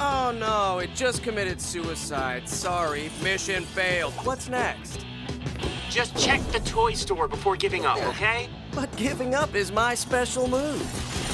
Oh no, it just committed suicide. Sorry, mission failed. What's next? Just check the toy store before giving up, okay? But giving up is my special move.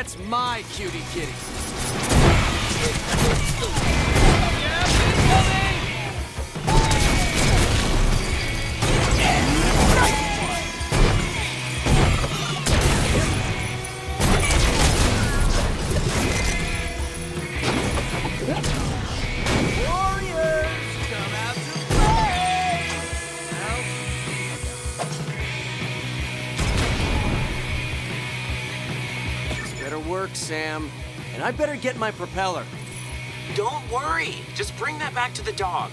That's my cutie kitty. Work, Sam. And I better get my propeller. Don't worry. Just bring that back to the dog.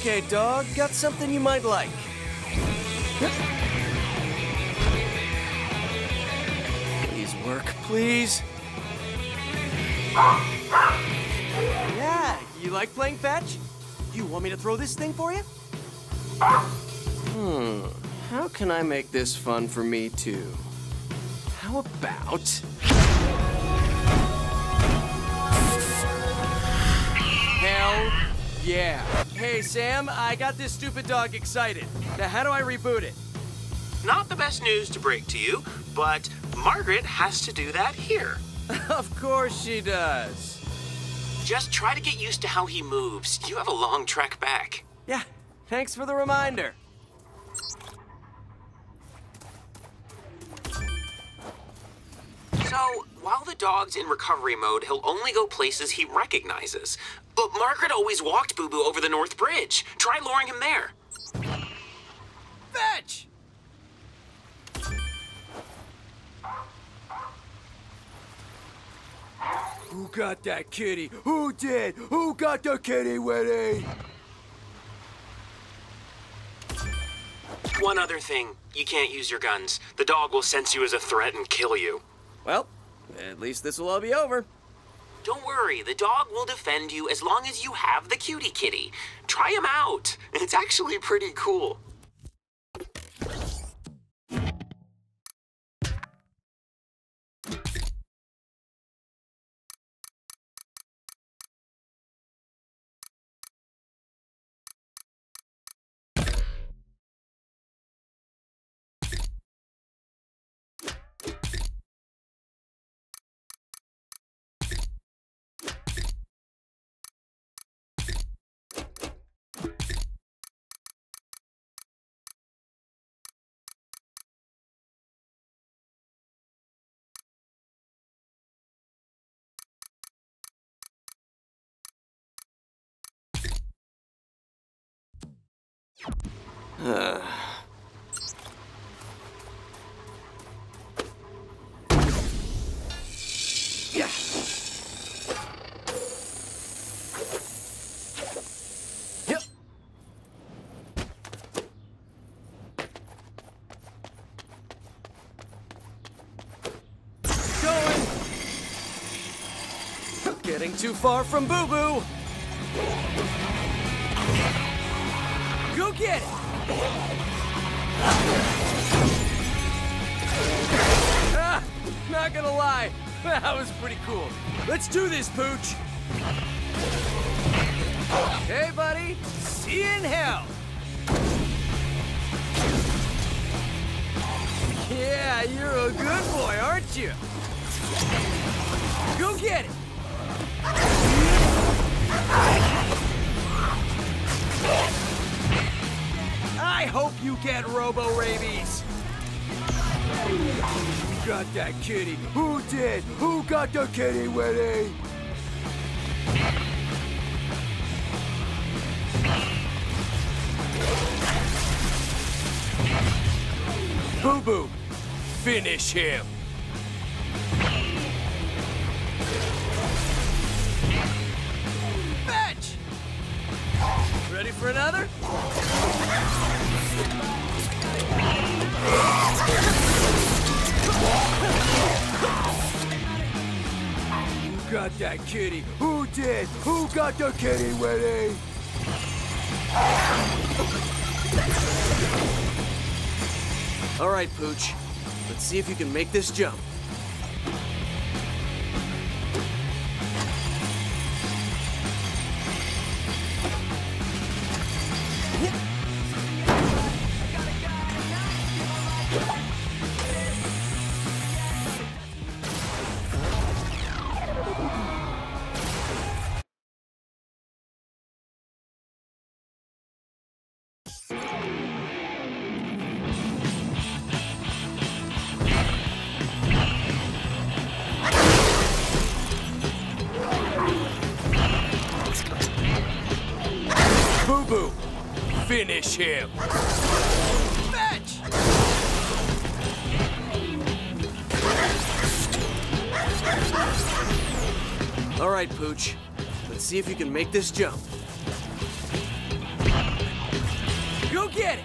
Okay, dog, got something you might like. Please work, please. Yeah, you like playing fetch? You want me to throw this thing for you? Hmm, how can I make this fun for me too? How about... yeah. Hey, Sam, I got this stupid dog excited. Now, how do I reboot it? Not the best news to break to you, but Margaret has to do that here. of course she does. Just try to get used to how he moves. You have a long trek back. Yeah, thanks for the reminder. So, while the dog's in recovery mode, he'll only go places he recognizes. But Margaret always walked Boo Boo over the North Bridge. Try luring him there. Fetch! Who got that kitty? Who did? Who got the kitty, Winnie? One other thing. You can't use your guns. The dog will sense you as a threat and kill you. Well, at least this will all be over. Don't worry, the dog will defend you as long as you have the cutie kitty. Try him out. It's actually pretty cool. Getting too far from Boo Boo. Get it. Ah, not gonna lie, that was pretty cool. Let's do this, Pooch. Hey, buddy. See you in hell. Yeah, you're a good boy, aren't you? Go get it. I hope you get robo rabies. Who got that kitty? Who did? Who got the kitty, Winnie? Boo Boo, finish him. Fetch! Ready for another? Who got that kitty? Who did? Who got the kitty, Winnie? All right, Pooch. Let's see if you can make this jump. Boo Boo, finish him. All right, Pooch. Let's see if you can make this jump. Go get it!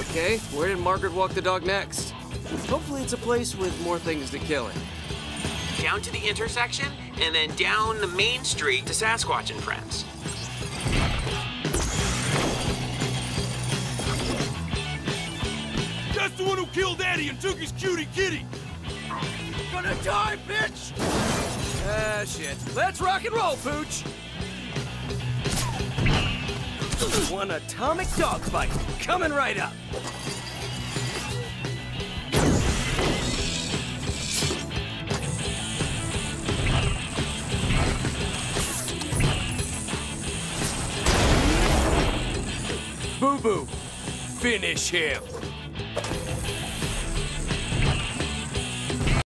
Okay, where did Margaret walk the dog next? Hopefully it's a place with more things to kill in. Down to the intersection, and then down the main street to Sasquatch and Friends. That's the one who killed Eddie and took his cutie kitty. Gonna die, bitch! Ah, shit. Let's rock and roll, Pooch! One atomic dogfight coming right up. Boo Boo, finish him.